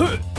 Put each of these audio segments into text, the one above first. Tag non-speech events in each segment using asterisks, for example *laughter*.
Huh! *laughs*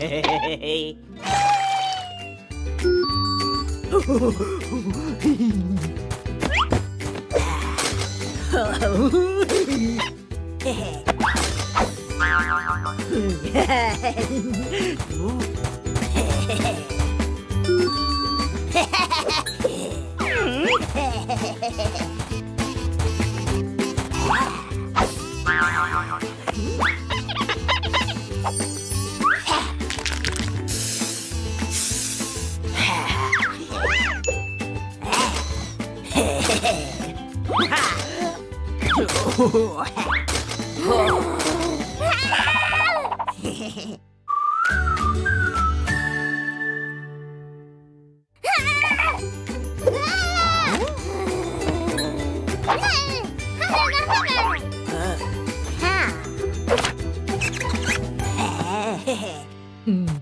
Hey! Hehehehe Hmm.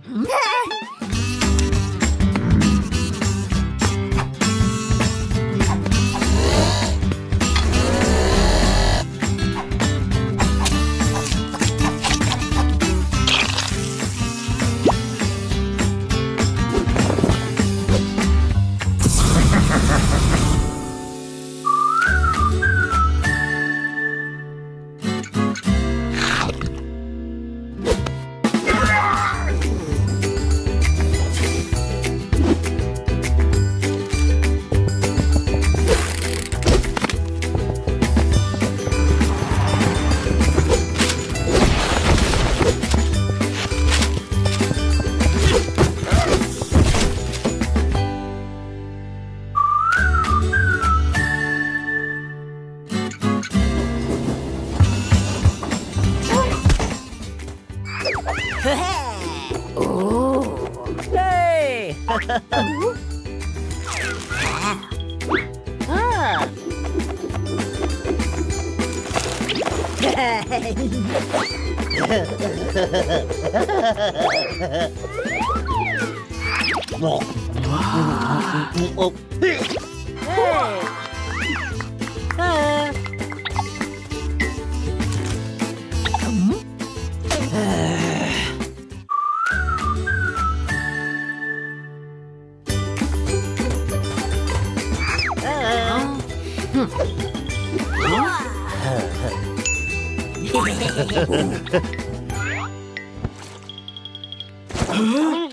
Ah. hey! Hey.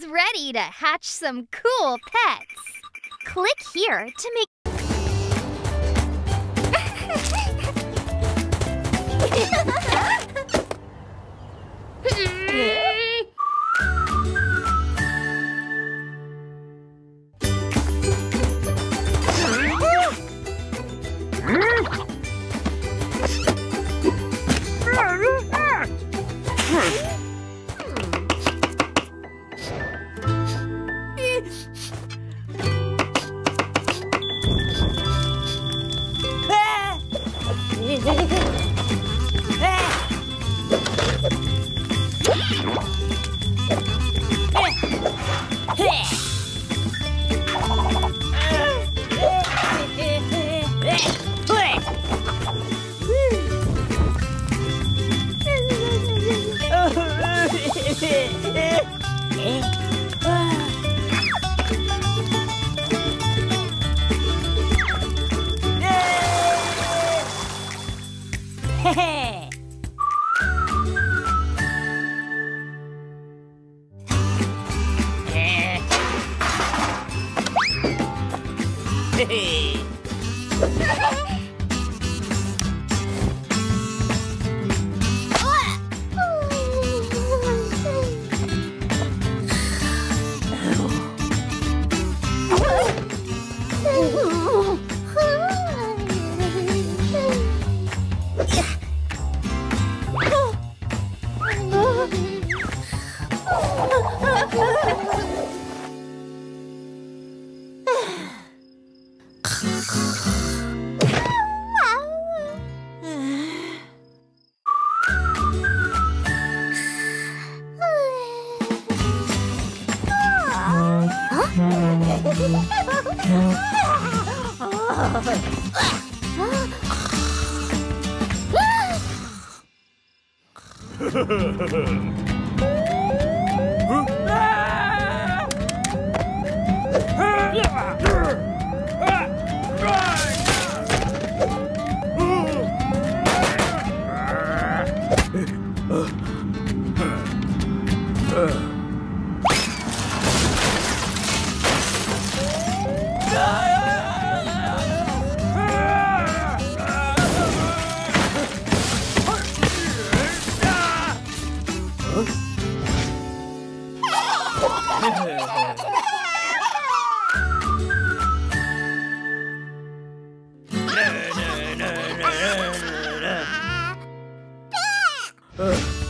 is ready to hatch some cool pets. Click here to make... *laughs* *laughs* be Ugh.